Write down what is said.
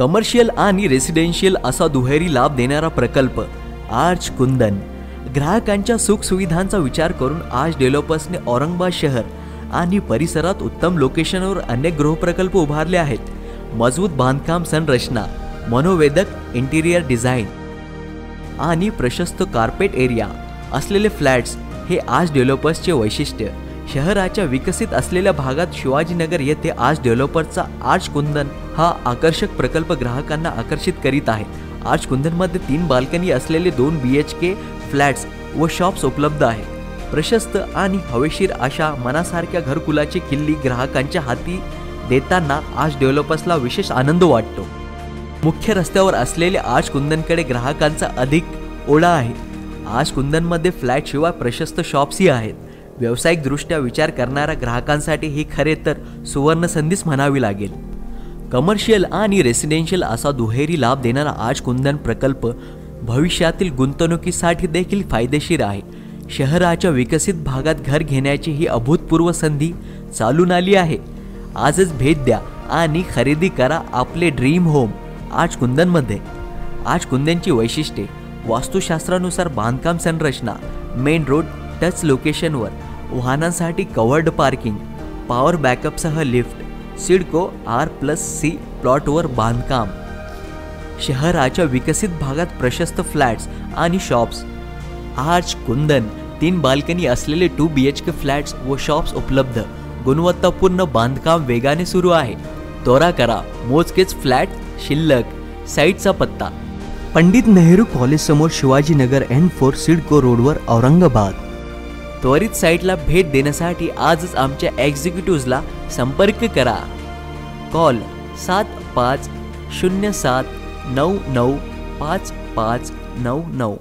Commercial आणि residential असा दुहेरी लाभ देणारा प्रकल्प. आर्च कुंदन. ग्राहकांच्या सुखसुविधांचा विचार करून आज डेव्हलपर्सने औरंगाबाद शहर आणि परिसरात उत्तम लोकेशनवर अनेक गृहप्रकल्प उभारले आहेत. मजबूत बांधकाम संरचना मनोवेदक इंटिरियर डिझाईन आणि प्रशस्त कार्पेट एरिया असलेले फ्लॅट्स हे आज डेव्हलपर्सचे वैशिष्ट्य. शहराच्या विकसित असलेल्या भागात शिवाजीनगर येथे आज डेव्हलपरचा आर्च कुंदन हा आकर्षक प्रकल्प ग्राहकांना आकर्षित करीत आहे. आर्च कुंदनमध्ये तीन बाल्कनी असलेले दोन बी एच के फ्लॅट्स व शॉप्स उपलब्ध आहेत प्रशस्त आणि हवेशीर अशा मनासारख्या घरकुलाची किल्ली ग्राहकांच्या हाती देताना आज डेव्हलपर्सला विशेष आनंद वाटतो. मुख्य रस्त्यावर असलेले आज कुंदनकडे ग्राहकांचा अधिक ओढा आहे. आज कुंदनमध्ये फ्लॅटशिवाय प्रशस्त शॉप्सही आहेत. व्यावसायिकदृष्ट्या विचार करणाऱ्या ग्राहकांसाठी ही खरे तर सुवर्ण संधीच म्हणावी लागेल. कमर्शियल आणि रेसिडेन्शियल असा दुहेरी लाभ देणारा आज कुंदन प्रकल्प भविष्यातील गुंतवणुकीसाठी देखील फायदेशीर आहे. शहराच्या विकसित भागात घर घेण्याची ही अभूतपूर्व संधी चालून आली आहे. आजच भेट द्या आणि खरेदी करा आपले ड्रीम होम आज कुंदनमध्ये. आज कुंदनची वैशिष्ट्ये वास्तुशास्त्रानुसार बांधकाम संरचना मेन रोड टच लोकेशनवर. वाहनांसाठी covered parking power बॅकअपसह lift CIDCO R plus C प्लॉटवर बांधकाम. शहराच्या विकसित भागात प्रशस्त फ्लॅट्स आणि शॉप्स. आर्च कुंदन तीन बाल्कनी असलेले two B H K flats व शॉप्स उपलब्ध. गुणवत्तापूर्ण बांधकाम वेगाने सुरू आहे. दौरा करा मोजकेच फ्लॅट शिल्लक साईटचा पत्ता. पंडित नेहरू कॉलेजसमोर शिवाजीनगर एन फोर सिडको रोडवर औरंगाबाद. त्वरित साईटला भेट देण्यासाठी आजच आमच्या एक्झिक्युटिव्हजला संपर्क करा. कॉल सात पाच शून्य सात नऊ नऊ पाच पाच नऊ नऊ.